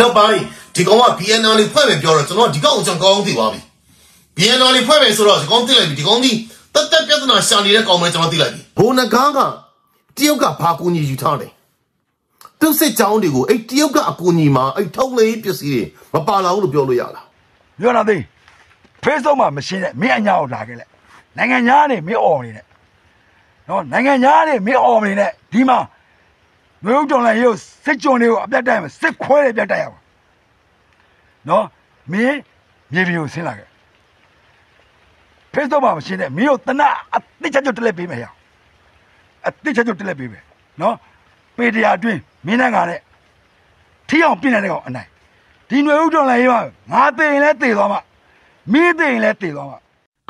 နောက်ပိုင်းဒီကောင်က BNL လေးဖွဲ့မယ်ပြောတော့ကျွန်တော်ဒီကောင်ကိုကျွန်တော်ကောင်းသိသွားပြီ BNL လေးဖွဲ့မယ်ဆိုတော့ဒီကောင်သိလိုက်ပြီဒီကောင်ဒီတက်တက်ပြဿနာရှာနေတဲ့ကောင်ပဲကျွန်တော်သိလိုက်ပြီဘိုးနဂါးကတရုတ်ကဘာကူညီယူထားတယ်သူစစ်ကြောင်းတွေကိုအဲ့တရုတ်ကအကူညီမှာအဲ့ထုံးလေးပစ္စည်းတွေမပါလာဘူးလို့ပြောလို့ရလားပြောတာသိ Facebook မှာမရှင်းနဲ့မင်းအညာကိုလာခဲ့လက်နိုင်ငံသားနေမင်းអော်နေနဲ့နော်နိုင်ငံသားနေမင်းអော်နေနဲ့ဒီမှာ မျိုးတော်လည်းရုပ်စစ်ကြုံတွေကိုအပြတ်တိုက်မှာစစ်ခွဲတွေပြတ်တိုက်ရပါနော်မင်းမြေပြင်ကိုဆင်းလာခဲ့ Facebook မှာမရှင်းနဲ့မင်းတို့တနအတိချက်ကျွတ်တက်လက်ပေးမယ်ရအောင်အတိချက်ကျွတ်တက်လက်ပေးမယ်နော်ပေတရာအတွင်းမင်းနဲ့ငါနဲ့ထီအောင်ပြင်နေတဲ့ကောင်အနိုင်ဒီຫນွေဥတော်လည်းရေးပါငါသိရင်လည်းသိသွားမှာမင်းသိရင်လည်းသိသွားမှာ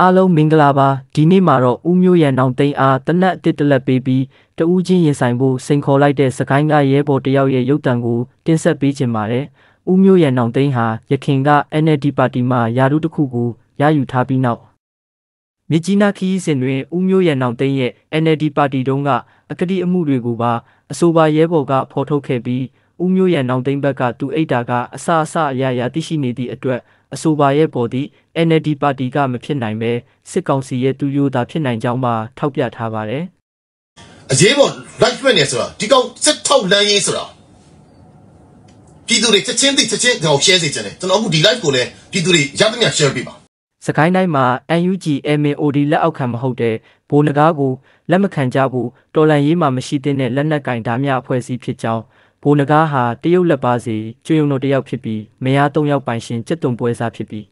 အားလုံးမင်္ဂလာပါဒီနေ့မှာတော့ဦးမျိုးရန်နောင်သိန်းအားတနက်အတစ်တလက်ပေးပြီးတဦးချင်းရင်ဆိုင်ဖို့စိန်ခေါ်လိုက်တဲ့စကိုင်းကရဲဘော်တယောက်ရဲ့ရုပ်တံကိုတင်ဆက်ပေးခြင်းပါတယ်ဦးမျိုးရန်နောင်သိန်းဟာရခင်က NLD ပါတီမှယာရုတစ်ခုကိုရယူထားပြီးနောက်မြကြီးနားခီးစဉ်တွင်ဦးမျိုးရန်နောင်သိန်းရဲ့ NLD ပါတီတုံးကအကတိအမှုတွေကိုပါအဆိုပါရဲဘော်ကဖော်ထုတ်ခဲ့ပြီးဦးမျိုးရန်နောင်သိန်းဘက်ကသူအိတ်တာကအဆအဆအရာရာသိရှိနေသည့်အတွက် အဆိုပါရဲ့ပေါ်သည့် NLD ပါတီကမဖြစ်နိုင်ပဲစစ်ကောင်စီရဲ့သူရိုးသားဖြစ်နိုင်ကြောင်းမှထောက်ပြထားပါတယ်အရေးပေါ် live ထွက်နေဆိုတာဒီကောင်စစ်ထောက်လမ်းရေးဆိုတာပြည်သူတွေချက်ချင်းသိချက်ချင်းကျွန်တော် share စေချင်တယ်ကျွန်တော်အခုဒီ live ကိုလည်းပြည်သူတွေရသမျှ share ပေးပါ။စကိုင်းတိုင်းမှာ UNG MNOD လက်အောက်ခံမဟုတ်တဲ့ဘိုးနဂါးကိုလက်မခံကြဘူးတော်လန်ရေးမှာမရှိတဲ့လက်နက်ကင်ဓာမြအဖွဲ့အစည်းဖြစ်ကြောင်း ဘိုးနဂါးဟာတရုတ်လက်ပါစီကျွေုံတော်တယောက်ဖြစ်ပြီးမယား၃ယောက်ပိုင်ရှင်စစ်တုံပွဲစားဖြစ်ပြီး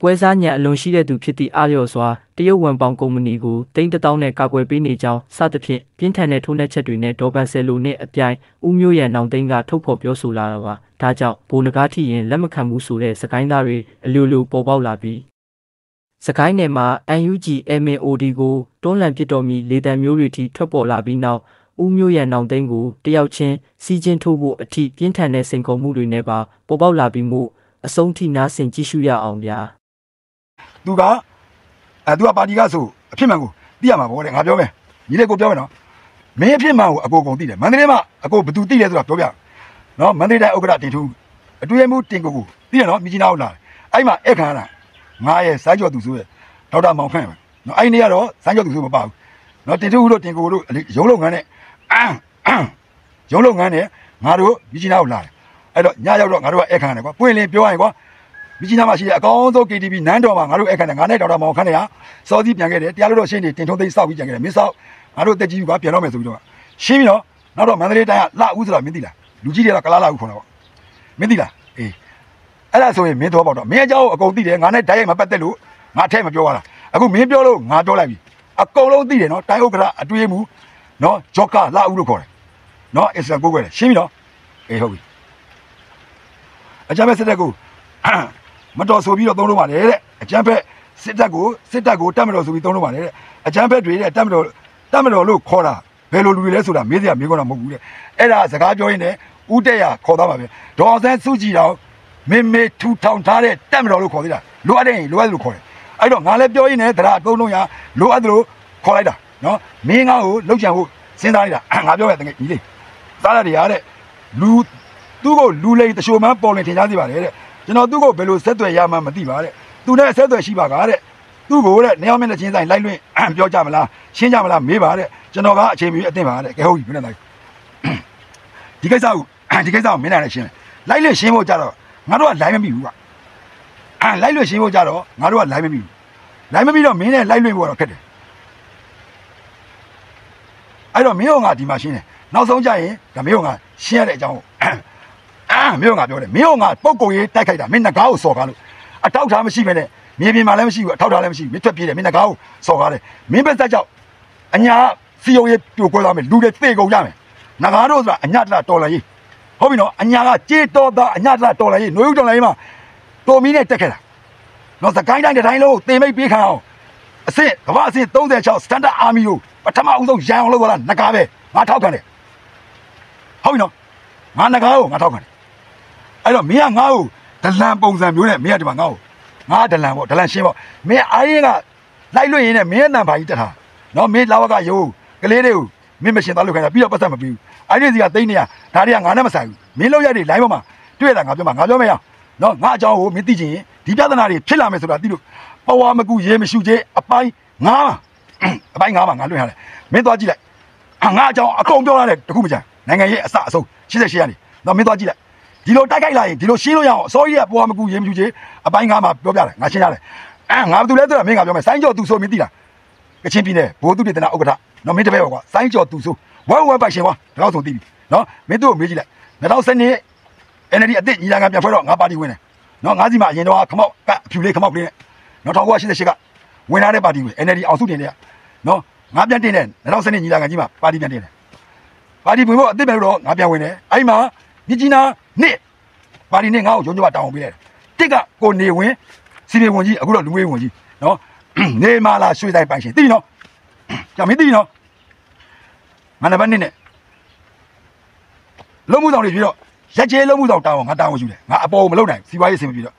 ပွဲစားညံအလွန်ရှိတဲ့သူဖြစ်သည့်အာရော်စွာတရုတ်ဝန်ပေါင်ကုမ္ပဏီကိုတိန်းတထောင်နဲ့ကာကွယ်ပေးနေကြောင်းစသဖြင့်ပြင်းထန်တဲ့ထိုးနှက်ချက်တွေနဲ့ဒေါ်ဘန်ဆယ်လိုနဲ့အပြိုင်ဦးမျိုးရန်နောင်သိန်းကထုတ်ဖော်ပြောဆိုလာတာပါဒါကြောင့်ဘိုးနဂါးထီရင်လက်မခံဘူးဆိုတဲ့စကိုင်းသားတွေအလိုလိုပေါ်ပေါက်လာပြီးစကိုင်းနယ်မှာ UNG MNOD ကိုတွန်းလှန်ပစ်တော်မူလေတံမျိုးတွေထိထွက်ပေါ်လာပြီးနောက် ဦးမျိုးရန်နောင်သိန်းကိုတယောက်ချင်းစီးချင်းထိုးဖို့အထိပြင်းထန်တဲ့စိန်ခေါ်မှုတွေနဲ့ပါပေါ်ပေါက်လာပြီးမှုအဆုံးထိနားဆင်ကြည့်ရှုရအောင်ဗျာသူကအဲသူကပါတီကဆိုအဖြစ်မှန်ကိုသိရမှာပေါ့တဲ့ငါပြောမယ်ညီလေးကိုပြောမယ်နော်မင်းအဖြစ်မှန်ကိုအကိုကုန်သိတယ်မန္တလေးမှာအကိုဘယ်သူသိလဲဆိုတာပြောပြနော်မန္တလေးတိုင်းဥက္ကဋ္ဌတင်ထူးအတွေ့အမှုတင်ကိုကိုသိရနော်မြကြီးနားကိုလာအဲ့မှာအခမ်းလာငါရဲ့စိုင်းကျော်သူဆိုရဲ့ဒေါက်တာမောင်ခန့်ပဲနော်အဲ့ဒီနေ့ကတော့စိုင်းကျော်သူဆိုမပါဘူးနော်တင်ထူးတို့တင်ကိုတို့ရုံးလုပ်ငန်းနဲ့ အမ်ရုံးလုပ်ငန်းနဲ့ငါတို့မြကြီးနားကိုလာတယ်အဲ့တော့ညရောက်တော့ငါတို့ကအခမ်းတယ်ကွာပွင့်လင်းပြောရရင်ကွာ မြကြီးနားမှာရှိတဲ့အကောင်းဆုံး KTV နန်းတော်မှာငါတို့အခန်းနဲ့ငါနဲ့ဒေါက်တာမောင်ခန့်နဲ့ဟာစောစီးပြန်ခဲ့တယ်တရားလို့တော့ရှင်းနေတင်ထုံးသိမ်းစောက်ပြီးပြန်ခဲ့တယ်မင်းစောက်ငါတို့တက်ကြီးကပြန်တော့မယ်ဆိုပြီးတော့ရှင်းပြီးတော့နောက်တော့မန္တလေးတိုင်းကလှဦးဆိုတာမင်းသိလားလူကြီးတွေကကလားလာဦးခေါ်တာပေါ့မင်းသိလားအေးအဲ့ဒါဆိုရင်မင်းတော့ပေါ့တော့မင်းအเจ้าအကုန်သိတယ်ငါနဲ့ဓာတ်ရိုက်မပတ်သက်လို့ငါထဲမပြောရတာအခုမင်းပြောလို့ငါပြောလိုက်ပြီအကုန်လုံးသိတယ်နော်တိုင်းဥက္ကဋ္ဌအတွေ့အမှု နော်ဂျော့ကာလှဦးလို့ခေါ်တယ်နော်အစ္စလမ်ကိုကိုယ်တယ်ရှင်းပြီနော်အေးဟုတ်ပြီအကြမ်းဖက်စစ်တပ်ကိုမတော်ဆိုပြီးတော့သုံးလို့ပါတယ်တဲ့အကျန်းဖက်စစ်တပ်ကိုစစ်တပ်ကိုတတ်မတော်ဆိုပြီးသုံးလို့ပါတယ်တဲ့အကျန်းဖက်တွေတဲ့တတ်မတော်တတ်မတော်လို့ခေါ်တာဘယ်လိုလူတွေလဲဆိုတာမေးစရာမေးခွန်းတော့မဟုတ်ဘူးတဲ့အဲ့ဒါစကားပြောရင်းနဲ့ဥတက်ရခေါ်သားပါပဲဒေါ်အောင်ဆန်းစုကြည်တော်မေမေထူထောင်ထားတဲ့တတ်မတော်လို့ခေါ်သေးတာလိုအပ်တယ်ရင်လိုအပ်တယ်လို့ခေါ်တယ်အဲ့တော့ငါလည်းပြောရင်းနဲ့တရားအကုန်လုံးရလိုအပ်တယ်လို့ခေါ်လိုက်တာ နော်မင်းငါ့ကိုလှုပ်ချံဖို့စဉ်းစားနေတာငါပြောရတဲ့ကြီးလေးသားရတွေရတဲ့လူသူ့ကိုလူလိန်တရှိုမန်းပေါ်လင်ထင်ရှားစေပါတယ်တဲ့ကျွန်တော်သူ့ကိုဘယ်လိုဆက်သွယ်ရမှန်းမသိပါတဲ့သူနဲ့ဆက်သွယ်ရှိပါကတဲ့သူ့ကိုတဲ့နေအောင်မျက်နှာချင်းဆိုင်လိုက်လွင့်ပြောကြမလားရှင်းကြမလားမေးပါတဲ့ကျွန်တော်ကအချိန်မီအသင့်ပါတဲ့ကဲဟုတ်ပြီမင်းနဲ့ဒီကိစ္စကိုဒီကိစ္စကိုမင်းနဲ့လည်းရှင်းလိုက်လွင့်ရှင်းဖို့ကြတော့ငါတို့ကလိုင်းမမိဘူးကအဲလိုက်လွင့်ရှင်းဖို့ကြတော့ငါတို့ကလိုင်းမမိဘူးလိုင်းမမိတော့မင်းနဲ့လိုက်လွင့်ဖို့တော့ခက်တယ် အဲ့တော့မင်းတို့ကဒီမှာရှင်းတယ်နောက်ဆုံးကြရင်ဒါမင်းတို့ကရှင်းရတဲ့အကြောင်းကိုအာမင်းတို့ကပြောတယ်မင်းတို့ကပုံကိုရေးတိုက်ခိုက်တာမင်းငကားကိုစော်ကားလို့အထောက်ထားမရှိပဲနဲ့မြေပြင်မှာလည်းမရှိဘူးအထောက်ထားလည်းမရှိဘူးမင်းထွက်ပြေးတယ်မင်းငကားကိုစော်ကားတယ်မင်းပဲစက်ကြောက်အညာစီယုံရေးပြိုကွဲသွားမယ်လူတွေသေကုန်ကြမယ်ငကားတို့ဆိုတာအညာတလာတော်လာရေးဟုတ်ပြီနော်အညာကကြေးတော်သားအညာတလာတော်လာရေးຫນွေဦးတော်လာရေးမှာတော်မီနဲ့တက်ခဲ့တာနော်စကိုင်းတိုင်းတစ်တိုင်းလုံးသေမိတ်ပေးခံအောင်အဆင့်ကမ္ဘာအဆင့်36 standard army ကို ပထမဦးဆုံးရန်အောင်လုပ်သွားတာငကားပဲငါထောက်ခံတယ်ဟုတ်ပြီနော်ငါငကားကိုငါထောက်ခံတယ်အဲ့တော့မင်းကငါ့ကိုဒလန်ပုံစံမျိုးနဲ့မင်းကဒီမှာငါ့ကိုငါဒလန်ပေါ့ဒလန်ရှင်းပေါ့မင်းအားရင်ကလိုက်လွင့်ရင်းနဲ့မင်းရဲ့နံပါတ်ကြီးတက်ထားနော်မင်းလာဝကရိုးကလေးတွေကိုမင်းမရှင်းသားလုပ်ခိုင်းတာပြီးတော့ပတ်သက်မပြီးဘူးအဲ့ဒီစီကသိန်းနေရဒါတွေကငါနဲ့မဆိုင်ဘူးမင်းလောက်ရတဲ့ line ပေါ်မှာတွေ့တာငါပြောမှာငါပြောမယ်ရနော်ငါအကြောင်းကိုမင်းသိချင်ရင်ဒီပြဿနာတွေဖြစ်လာမယ်ဆိုတာသိလို့ပဝါမကူရေမရှူချေအပိုင်းငါ အပိုင်းငါမှာငါလွှင့်ရတယ်မင်းသွားကြည့်လိုက်ဟာငါအကြောင်းအကုန်ပြောရတယ်တခုမကြမ်းနိုင်ငံရေးအစအဆုံး88ရာနေတော့မင်းသွားကြည့်လိုက်ဒီလိုတိုက်ခိုက်လာရင်ဒီလိုရှင်းလို့ရအောင်အစိုးရကပဝါမကူရေမရှူချေအပိုင်းငါမှာပြောပြတယ်ငါရှင်းရတယ်အဲငါဘာတူလဲဆိုတော့မင်းကပြောမယ်ဆိုင်းကျော်သူဆိုမင်းသိလားကချင်းပြည်နယ်ဘိုးသူတေတနာဥက္ကဋ္ဌနော်မင်းတပည့်ပါကွာဆိုင်းကျော်သူဆိုဝမ်ဝမ်ပိုက်ရှင်ကွာဒါတော့ဆိုသိပြီနော်မင်းတို့ကိုမေးကြည့်လိုက်2012 NLD အစ်စ်ညီလာခံပြန်ဖွဲ့တော့ငါပါတီဝင်တယ်နော်ငါးစီမှာအရင်တော့ခမောက်ကအဖြူလေးခမောက်ကလေးနဲ့နော်1988က ဝင်လာတဲ့ပါတီဝင် NLD အောင်စုတင်တဲ့နော်ငါပြန်တင်တယ်2012ညီလာခံကြီးမှာပါတီပြန်တင်တယ်ပါတီဝင်ဖို့အစ်စ်ပဲလို့တော့ငါပြန်ဝင်တယ်အဲ့မှာမြကြီးနာနှစ်ပါတီနဲ့ငါ့ကိုရုံးကြွတောင်းပေးတယ်တစ်ကကိုနေဝင်စီမံဝင်ကြီးအခုတော့လူငွေဝင်ကြီးနော်နေမာလာရွှေဆိုင်ပိုင်ရှင်သိနော်ကြာမင်းသိနော်ငါနံပါတ်1နဲ့လုံးမှုဆောင်တွေပြီးတော့ရက်ကျဲလုံးမှုဆောင်တောင်းငါတောင်းယူတယ်ငါအပေါ်မလုပ်နိုင်စီးပွားရေးအဆင်မပြေတော့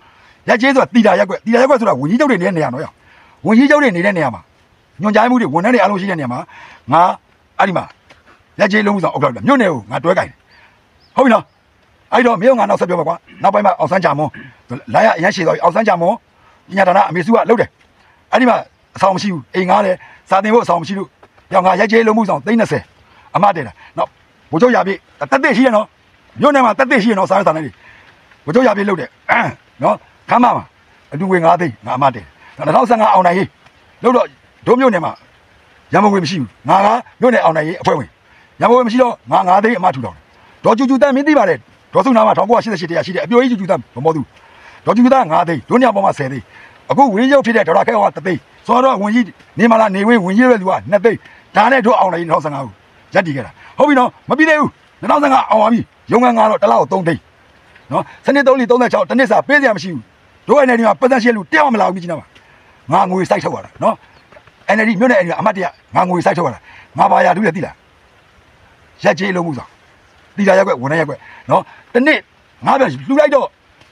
ရက်ကျဲဆိုတာတီတာရက်ကွက်တီတာရက်ကွက်ဆိုတာဝင်ကြီးချုပ်တွေနေတဲ့နေရာနော်ရော ဝင်ကြီးချုပ်တွေနေတဲ့နေရာမှာညွန်ကြားမှုတွေဝန်ထမ်းတွေအားလုံးရှိတဲ့နေရာမှာငါအဲ့ဒီမှာရက်ကျဲလုံးမှုဆောင်အုပ်လောက်တယ်မြို့နယ်ကိုငါတွဲကြိုင်တယ်ဟုတ်ပြီနော်အဲ့တော့မင်းကငါနောက်ဆက်ပြောပါကွာနောက်ပိုင်းမှာအောင်ဆန်းကြမွန်လာရအရန်ရှည်သွားပြီအောင်ဆန်းကြမွန်ပညာဒါနအမေစုကလှုပ်တယ်အဲ့ဒီမှာအဆောင်မရှိဘူးအိမ်ငားတယ်စာတင်ဖို့အဆောင်မရှိလို့ရောင်ငါရက်ကျဲလုံးမှုဆောင်30အမတဲတာနော်ဘိုးချုပ်ရပြီတက်တက်ရှိရနော်မြို့နယ်မှာတက်တက်ရှိရနော်စားရစားနေတယ်ဘိုးချုပ်ရပြီလှုပ်တယ်နော်ခမ်းမမှာအတူငွေ9သိန်းငါအမတဲ 2015အောင်နိုင်ရေးလှုပ်တော့ဒုမြို့နယ်မှာရမငွေမရှိဘူးငါကမြို့နယ်အောင်နိုင်ရေးအဖွဲ့ဝင်ရမငွေမရှိတော့ငါ9သိန်းအမထူထောင်တယ်ဒေါ်ကျူကျူတန်းမင်းသိပါတယ်ဒေါ်စုနာမှာ1988တရားရှိတယ်အပြိုကြီးကျူကျူတန်းမမောသူဒေါ်ကျူကျူတန်း9သိန်းဒုညပေါ်မှာ10သိန်းအခုဝင်းရုပ်ဖြစ်တဲ့ဒေါ်လာခဲဟော3သိန်းဆိုတော့ဝင်ကြီးနေမလားနေဝင်းဝင်ကြီးရဲ့လူက2သိန်းဒါနဲ့တို့အောင်နိုင်2015ကိုရက်တည်ခဲ့တာဟုတ်ပြီနော်မပြီးသေးဘူး2015အောင်ပါပြီရုံငန်းကတော့တစ်လောက်3သိန်းနော်စနစ်3လီ36တစ်နှစ်စာပေးစရာမရှိဘူးတို့ NLD မှာပတ်သက်ရှင်းလူတယောက်မလာဘူးကြီးနော် ငါငွေစိုက်ထုတ်ရတာနော် NLD မြို့နယ် NLD အမတ်တရငါငွေစိုက်ထုတ်ရတာငါဘာရတူးရသိလားရက်ကြီးလုံးမှုဆောင်တီလာရက်ွက်ဝန်ထမ်းရက်ွက်နော်တနေ့ငါပြန်လှူလိုက်တော့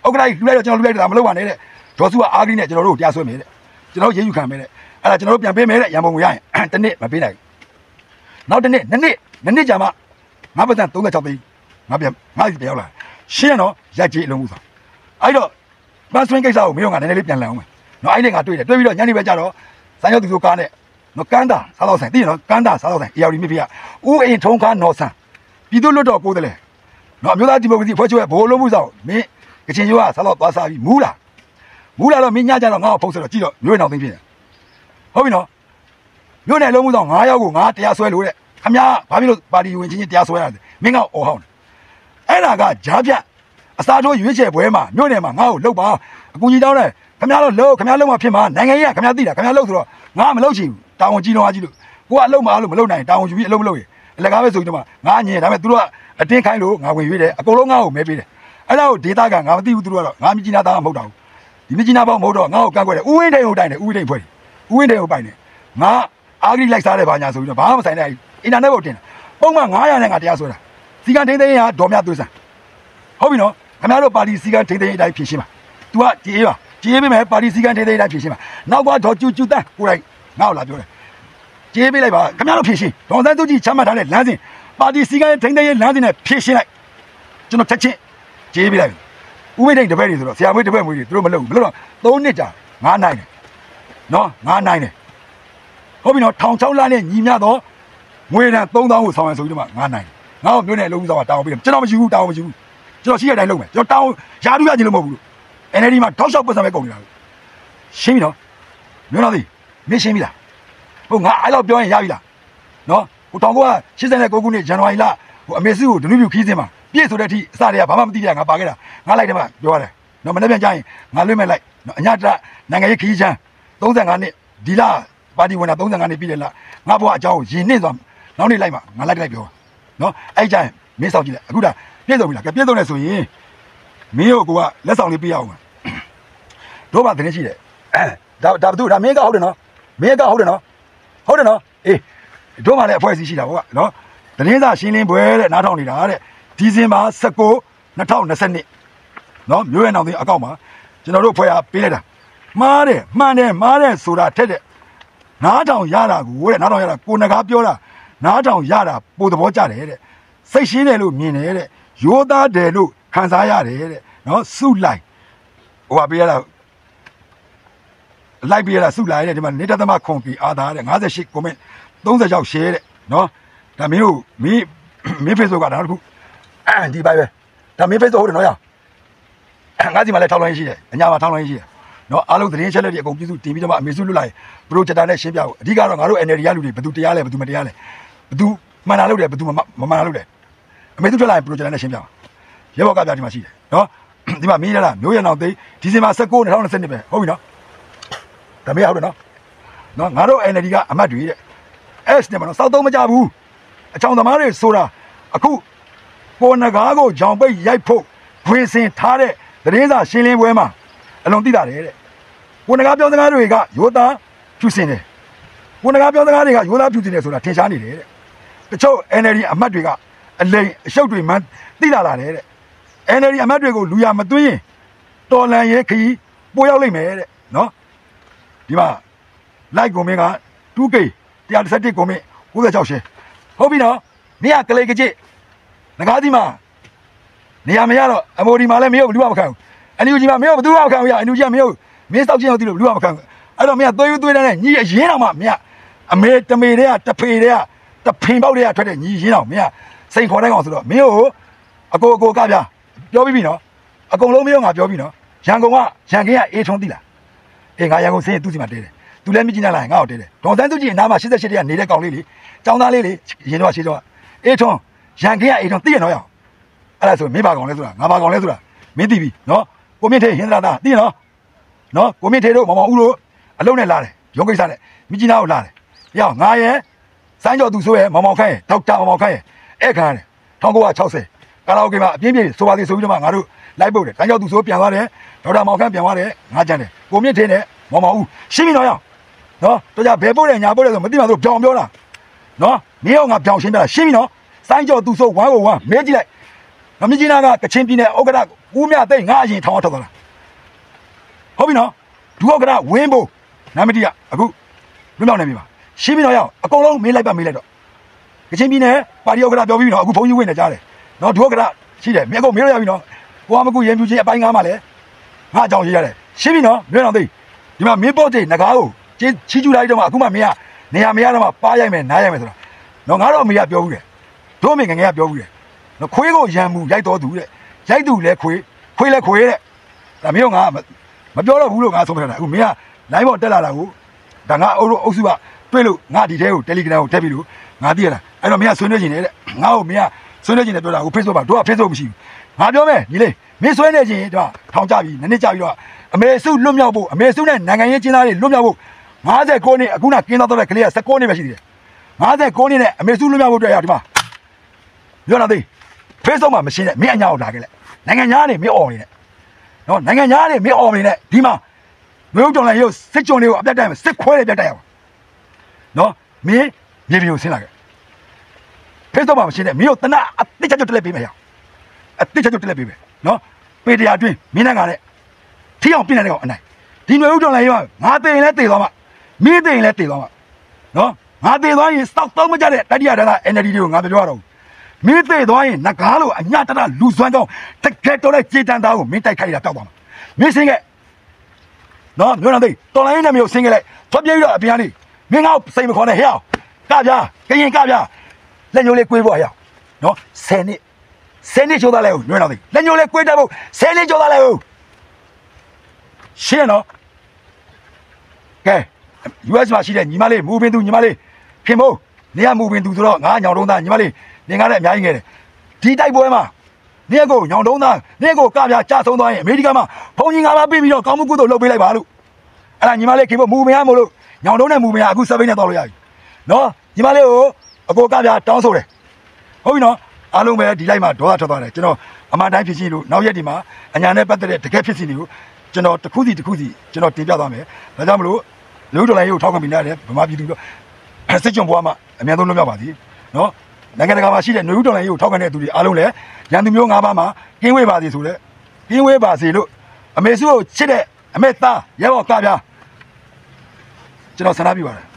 ဥက္ကဋ္ဌလှူလိုက်တော့ကျွန်တော်လှူလိုက်တာမလုပ်ပါနဲ့တဲ့ဒေါ်စုကအားကြီးနဲ့ကျွန်တော်တို့တရားစွဲမယ်တဲ့ကျွန်တော်ရေးယူခံမယ်တဲ့အဲ့ဒါကျွန်တော်တို့ပြန်ပေးမယ်တဲ့ရန်ပုံငွေရရင်တနေ့မပေးနိုင်ဘူးနောက်တနေ့နှစ်နှစ်နှစ်နှစ်ကြာမှငါပတ်စံ36သိန်းငါပြန်ငါပြန်ရောက်လာရှင်းတော့ရက်ကြီးလုံးမှုဆောင်အဲ့တော့ဘတ်စဝင်ကိစ္စကိုမင်းတို့ကနည်းနည်းလေးပြန်လည်အောင်မယ် နော်အဲ့ဒီငါတွေ့တယ်တွေ့ပြီးတော့ညနေပဲကြာတော့စံရောက်သူတို့ကားနဲ့နော်ကန်းတာစားတော့ဆိုင်သိရနော်ကန်းတာစားတော့ဆိုင်အေရီမြစ်ပြဥအိမ်ထုံးခါနော်ဆန်းပြည်သူလွတ်တော်ကိုယ်တည်းနော်အမျိုးသားဒီမိုကရေစီဖွဲ့ချုပ်ရဲ့ဘိုးလုံးမှုဆောင်မင်းကချင်ရိုးကစားတော့သွားစားပြီးမူးလာမူးလာတော့မင်းညကြတော့ငါ့ကိုဖုတ်ဆိုတော့ကြည့်တော့မျိုးနောက်သိမ်းဖြစ်တယ်ဟုတ်ပြီနော်မျိုးနယ်လုံးမှုဆောင်9ယောက်ကိုငါတရားစွဲလို့တဲ့ခမ ्या ဘာဖြစ်လို့ပါတီဝင်ချင်းချင်းတရားစွဲရလဲမင်းကအော်ဟောင်းအဲ့ဒါကဂျားပြတ်အစားထိုးရွေးချယ်ပွဲမှာမြို့နယ်မှာငါ့ကိုလှုပ်ပါအကူကြီးတောင်းတယ် ခင်ဗျားတို့လုံးခင်ဗျားလုံးမဖြစ်မှာနိုင်ငံရေးကခင်ဗျားသိတာခင်ဗျားလုံးဆိုတော့ငါမလုံးချင်ဘူးတာဝန်ကြီးတော့အကြီးလို့ကိုကအလုံးမအားလို့မလုံးနိုင်တာဝန်ယူပြီးအလုံးမလုံးရင်အလကားပဲဆိုကြမှာငါညင်ဒါပေမဲ့သူတို့ကအတင်းခိုင်းလို့ငါဝင်ရွေးတယ်အကုန်လုံးငါ့ကိုမဲပေးတယ်အဲ့ဒါကိုဒေတာကငါမသိဘူးသူတို့ကတော့ငါမြကြီးနာသားမဟုတ်တော့ဘူးဒီမြကြီးနာဘောက်မဟုတ်တော့ငါ့ကိုကန့်ကွက်တယ်ဥဝင်းတိန်ကိုတိုင်တယ်ဥဝင်းတိန်ဖွဲ့တယ်ဥဝင်းတိန်ကိုပိုင်တယ်ငါအာဂရိလိုက်စားတယ်ဘာညာဆိုပြီးတော့ဘာမှမဆိုင်တဲ့အင်တာနက်ပေါ်တင်တယ်ပုံမှန်900နဲ့ငါတရားဆိုတာစီကံထိန်းသိမ်းရင်ဟာဒေါ်မြသွေးစံဟုတ်ပြီနော်ခင်ဗျားတို့ပါတီစီကံထိန်းသိမ်းရေးအတိုင်းဖြည့်ရှင်းပါ तू ကဒီအေးပါ ကြေးပေးမယ်ပါတီစီကံထိန်းသိမ်းအတိုင်းဖြည့်ရှင်းပါနောက်ကဒေါ်ကျူကျူတန်းကိုယ်တိုင်ငါ့ကိုလာပြောတယ်ကြေးပေးလိုက်ပါခင်ဗျားတို့ဖြည့်ရှင်းဒေါ်စန်းစုကြည်ချမှတ်ထားတဲ့လမ်းစဉ်ပါတီစီကံထိန်းသိမ်းရေးလမ်းစဉ်နဲ့ဖြည့်ရှင်းလိုက်ကျွန်တော်ချက်ချင်းကြေးပေးလိုက်ဥမိတ်တိတ်တပည့်တွေဆိုတော့ဆရာမွေးတပည့်မွေးတွေသူတို့မလုပ်ဘူးမလုပ်တော့3နှစ်ကြာ9နိုင်တယ်နော်9နိုင်တယ်ဟုတ်ပြီနော်ထောင်6လနဲ့ညီမျှတော့ငွေတန်3000ကိုဆောင်ရဆိုပြီးတော့9နိုင်ငါ့ကိုမျိုးနဲ့အလုံးစုံကတောင်းပေးတယ်ကျွန်တော်မရှိဘူးတောင်းမရှိဘူးကျွန်တော်ရှိရတိုင်းလုပ်မယ်ကျွန်တော်တောင်းရာထူးရခြင်းလို့မဟုတ်ဘူးလို့ NLD မှာထောက်လျှောက်ပတ်စံပဲကုန်နေတာလို့ရှင်းပြီနော်မျိုးတော်သည်မင်းရှင်းပြီလားဟုတ်ငါအဲ့လောက်ပြောရင်ရပြီလားနော်ဟို1989ခုနှစ်ဇန်နဝါရီလဟိုအမေစုကိုဒနုပြူခီးစင်းမှာပြည့်ဆိုတဲ့အထိအစတည်းကဘာမှမသိရငါပါခဲ့တာငါလိုက်တယ်မှာပြောရတယ်နော်မနေ့ပြန်ကြရင်ငါလွှင့်မဲ့လိုက်နော်အညတနိုင်ငံရေးခီးချမ်း35နှစ်ဒီလပါတီဝင်တာ35နှစ်ပြည့်တယ်လားငါဘွားအကြောင်းကိုရင်နှင်းသွားနောက်နေ့လိုက်မှာငါလိုက်လိုက်ပြောနော်အဲ့ကြရင်မင်းစောက်ကြည့်လိုက်အခုဒါပြည့်စုံပြီလားကပြည့်စုံတယ်ဆိုရင် မင်းတို့ကလက်ဆောင်လေးပေးရအောင်တို့ပါတင်းရှိတယ်ဒါဒါဘသူဒါမင်းကဟုတ်တယ်နော်မင်းကဟုတ်တယ်နော်ဟုတ်တယ်နော်အေးတို့မှလည်းအဖွဲ့အစည်းရှိတာပေါ့ကနော်တင်းစာရှင်းလင်းပွဲတဲ့နားထောင်နေတာတဲ့ဒီဇင်ဘာ19 2020နော်မျိုးရဲနောင်သိအကောက်မှာကျွန်တော်တို့ဖွဲ့ရပေးလိုက်တာမှားတယ်မှန်တယ်မှားတယ်ဆိုတာထက်တဲ့နားထောင်ရတာကိုတဲ့နားထောင်ရတာကိုငကားပြောတာနားထောင်ရတာပိုသဘောကျတယ်တဲ့စိတ်ရှင်းတယ်လို့မြင်တယ်တဲ့ရိုးသားတယ်လို့ ခံစားရတယ်တဲ့နော်စုလိုက်ဟိုပါပေးရတာလိုက်ပေးရတာစုလိုက်တဲ့ဒီမှာနေတသမခွန်ကီအာသာတဲ့58 comment 30ရောက် share တဲ့နော်ဒါမင်းတို့မင်းမင်း Facebook ကဒါတခုဒီပိုင်ပဲဒါမင်း Facebook ဟုတ်တယ်နော်ရငါစီမှာလည်းထောက်လိုင်းရှိတယ်အညာမှာထောက်လိုင်းရှိတယ်နော်အားလုံးသတင်းချက်လက်တွေအကုန်ပြည့်စုံတင်ပြီးတော့မှအမေစုလွတ်လာရင်ပရိုဂျက်တာနဲ့ရှင်းပြဖို့အဓိကတော့ငါတို့ NLD ရလူတွေဘယ်သူတရားလဲဘယ်သူမတရားလဲဘယ်သူမှန်တာလုပ်တယ်ဘယ်သူမမမှန်တာလုပ်တယ်အမေစုထွက်လာရင်ပရိုဂျက်တာနဲ့ရှင်းပြပါ ရဲဘော်ကပြဒီမှာရှိတယ်နော်ဒီမှာမင်းရလားမျိုးရအောင်သိဒီဇင်ဘာ19 2020ပဲဟုတ်ပြီနော်ဒါမေးဟုတ်တယ်နော်နော်ငါတို့ NLD ကအမတ်တွေတဲ့ S နဲ့မနော်စောက်သုံးမကြဘူးအချောင်သမားတွေဆိုတာအခုပေါ်နဂါးကိုဂျောင်ပိတ်ရိုက်ဖို့ဖွင့်စင်ထားတဲ့သတင်းစာရှင်းလင်းပွဲမှာအလွန်သိတာတယ်တဲ့ပေါ်နဂါးပြောစကားတွေကရိုးသားဖြူစင်တယ်ပေါ်နဂါးပြောစကားတွေကရိုးသားဖြူစင်တယ်ဆိုတာထင်ရှားနေတယ်တဲ့တချို့ NLD အမတ်တွေကအလိန်အရှုပ်တွေမှသိလာလာတယ်တဲ့ NLD အမတ်တွေကိုလူရမသွင်းရင်တော်လန်ရဲခရီးပိုးရောက်လိမ့်မယ်တဲ့နော်ဒီမှာ like ကွန်မန့်က 2K 131ကွန်မန့်96ရှင်းဟုတ်ပြီနော်နေရကလေးကကြည့်ငကားဒီမှာနေရမရတော့အမိုဒီမှာလည်းမရောက်ဘူးလူမခံဘူးအန်ယူဂျီမှာမရောက်ဘူးသူကမခံဘူးရအန်ယူဂျီကမရောက်ဘူးမင်းစောက်ချင်းအောင်ဒီလိုလူကမခံဘူးအဲ့တော့မင်းကသွေးသွေးတဲ့ညီအရင်တော့မှမင်းကအမေတမေတွေကတဖေတွေကတဖင်ပေါက်တွေကထွက်တဲ့ညီရင်တော့မင်းကစိန်ခေါ်တိုင်းအောင်ဆိုတော့မင်းကိုအကိုအကိုကပြ ပြောပြီးပြီနော်အကုန်လုံးမင်းကငါပြောပြီးနော်ရန်ကုန်ကရန်ကင်းကအေးထုံးသိလားအေးငါရန်ကုန်စင်းသူ့စီမှာတဲတယ်သူလည်းမြကြီးနားလာရင်ငါ့ကိုတဲတယ်ဒေါ်စန်းစုကြည်အနားမှာ88တည်းကနေတဲ့ကောင်လေးလေចောင်းသားလေးလေရင်တော့ရှေ့တော့အေးထွန်းရန်ကင်းကအေးထွန်းသိရနော်ရအောင်အဲ့ဒါဆိုမင်းပါကောင်လဲဆိုတာငါပါကောင်လဲဆိုတာမင်းသိပြီနော်ကိုမြင့်ထေဟင်္ဒရာသားသိရနော်နော်ကိုမြင့်ထေတို့မောင်မောင်ဦးတို့အလုံးနဲ့လာတယ်ရုံးကိစ္စနဲ့မြကြီးနားကိုလာတယ်ရအောင်ငါရဲ့စမ်းကြော်သူဆိုရဲ့မောင်မောင်ခန့်ရဲ့ဒေါက်တာမောင်မောင်ခန့်ရဲ့အဲ့ခါရတယ်1960 ကာလာအိုကေမှာအပြင်းပြေဆိုပါသေးဆိုပြီးတော့မှငါတို့လိုက်ပုတ်တယ်စမ်းကြော်သူဆိုပြန်သွားတယ်ဒေါက်တာမောင်ခန့်ပြန်သွားတယ်ငါကြမ်းတယ်ကိုမြင့်ထေနဲ့မောင်မောင်ဦးရှင်းပြီနော်ရအောင်နော်တို့ကြဘယ်ပုတ်တယ်ညာပုတ်တယ်ဆိုမသိမှဆိုပြောင်းပြောတာနော်မင်းအောင်ငါပြောင်းရှင်းပြတာရှင်းပြီနော်စိုင်းကြော်သူဆို1ကို1မဲကြည့်လိုက်ငမြကြီးနာကကချင်းပြည်နယ်ဥက္ကဋ္ဌဦးမြသိငါအရင်ထောင်းထောက်သွားတာဟုတ်ပြီနော်ဒုဥက္ကဋ္ဌဝင်းဘိုနာမတိကအခုလွတ်မြောက်နေပြီပါရှင်းပြီနော်ရအောင်အကုန်လုံးမေးလိုက်ပါမေးလိုက်တော့ကချင်းပြည်နယ်ပါတီဥက္ကဋ္ဌပြောပြီးပြီနော်အခုဘုန်းကြီးဝင်နေကြတယ် နော်ဒုဥက္ကဋ္ဌရှိတယ်မြေကုန်မေးလို့ရပြီနော်ဘွားမကူရင်ပြူချင်းအပိုင်းငါးမှလည်းငါအကြောင်းရေးရတယ်ရှင်းပြီနော်မြေတော်သိဒီမှာမင်းပေါ့တဲ့ငကားကိုချီချီကျူလိုက်တော့မှအခုမှမင်းကနေရာမရတော့မှပါရိုက်မယ်နားရိုက်မယ်ဆိုတာနော်ငါတော့အမေကပြောဘူးတယ်တို့အမေငငယ်ကပြောဘူးတယ်နော်ခွေးကိုရံမှုရိုက်တော်သူတဲ့ရိုက်သူလဲခွေးခွေးလဲခွေးတဲ့ဒါမျိုးငါမပြောတော့ဘူးလို့ငါဆုံးဖြတ်တာအခုမင်းက line ပေါ်တက်လာတာကိုဒါငါအုပ်အုပ်စုကတွေ့လို့ငါဒီထဲကို Telegram ကိုတက်ပြီလို့ငါသိရလားအဲ့တော့မင်းကဆွေးနွေးနေတယ်တဲ့ငါ့ကိုမင်းက ဆွေးနွေးနေတယ်ပြောတာကို Facebook မှာတို့က Facebook မရှိဘူးငါပြောမယ်ညီလေးမင်းဆွေးနေခြင်းတော့ထောင်ကြပြီနည်းနည်းကြပြီတော့အမေစုလွတ်မြောက်ဖို့အမေစုနဲ့နိုင်ငံရေးကျင်းသားတွေလွတ်မြောက်ဖို့59နှစ်အခုနကင်းတော့တဲ့ကလေးက19နှစ်ပဲရှိသေးတယ်59နှစ်နဲ့အမေစုလွတ်မြောက်ဖို့အတွက်ရဒီမှာပြောတာသိ Facebook မှာမရှင်းနဲ့မင်းအညာကိုလာခဲ့လိုက်နိုင်ငံသားတွေမင်းអော်နေတယ်နော်နိုင်ငံသားတွေမင်းអော်နေတယ်ဒီမှာမျိုးကြောင်လိုက်ရုပ်စစ်ကြုံတွေကိုအပြတ်တိုက်မယ်စစ်ခွဲတွေပြတ်တိုက်ရအောင်နော်မင်းမြေပြင်ကိုဆင်းလာခဲ့ Facebook မှာမရှင်းနဲ့မင်းတို့တနအတိတ်ချက်တက်လက်ပေးမယ်ရအောင်အတိတ်ချက်တက်လက်ပေးမယ်နော်ပေတရားအတွင်းမင်းနဲ့ကလည်းထီအောင်ပြင်နေတဲ့ကောင်အနိုင်ဒီຫນွေဥကြောင်လိုက်ရုပ်ငါတေရင်လဲတေသွားမှာမင်းတေရင်လဲတေသွားမှာနော်ငါတေသွားရင်စောက်သုံးမကြတဲ့တတိယတန်းက NLD တွေကိုငါပြောရတော့မင်းသေးသွားရင်ငကားလို့အညတရလူစွမ်းကြောင်းတကယ်တော့လေကြေတန်သားကိုမင်းတိုက်ခိုက်တာတောက်သွားမှာမင်းစင်းခဲ့နော်မျိုးနာသိတော်လိုင်းနဲ့မျိုးစင်းခဲ့လိုက်ထွက်ပြေးပြီးတော့အပြန်လေးမင်းကစိတ်မခေါ်နဲ့ဟဲ့အောင်ကပြကရင်ကပြ လက်ညိုးလေးကွေးဖို့ဟဲ့အောင်နော်ဆယ်နှစ်ဆယ်နှစ်ချိုးသားလဲဦးမျိုးနာသိလက်ညိုးလေးကွေးတတ်ဖို့ဆယ်နှစ်ချိုးသားလဲဦးရှင်းနော်ကဲ US မှာရှိတဲ့ညီမလေးမူပင်သူညီမလေးခင်မို့နေရမူပင်သူဆိုတော့ငါညောင်တုံးသားညီမလေးနေကားလည်းအများကြီးငယ်တယ်ဒီတိုက်ပွဲမှာနေကိုညောင်တုံးသားနေကိုကပြကြဆုံးသွားရင်အမေရိကန်မှာဘုံကြီးငါးပါးပြီးပြီးတော့ကောင်းမှုကုသိုလ်လုပ်ပေးလိုက်ပါလို့အဲ့ဒါညီမလေးခင်မို့မူပင်ရမို့လို့ညောင်တုံးနဲ့မူပင်ရအခုစပိန်နဲ့တော့လို့ရပြီနော်ညီမလေးကို အကိုကပြတောင်းဆိုတယ်ဟုတ်ပြီနော်အားလုံးပဲဒီလိုက်မှာဒေါသထွက်သွားတယ်ကျွန်တော်အမှန်တိုင်းဖြစ်ရှိလို့နောက်ရက်ဒီမှာအညာနဲ့ပတ်သက်တဲ့တကယ်ဖြစ်စီတွေကိုကျွန်တော်တစ်ခုစီတစ်ခုစီကျွန်တော်တင်ပြသွားမယ်ဒါကြောင့်မလို့လူတော်လိုင်းကိုထောက်ခံပြီးရတယ်ဗမာပြည်သူတို့စစ်ကြုံဘွားမှာအများဆုံးလွတ်မြောက်ပါသည်နော်နိုင်ငံတကာမှာရှိတဲ့ຫນွေဦးတော်လိုင်းကိုထောက်ခံတဲ့သူတွေအားလုံးလည်းရန်သူမျိုး၅ပါးမှာကင်းဝေးပါစေဆိုတဲ့ကင်းဝေးပါစေလို့အမေစုကိုချစ်တဲ့အမေသားရဲဘော်ကပြကျွန်တော်ဆန္ဒပြုပါတယ်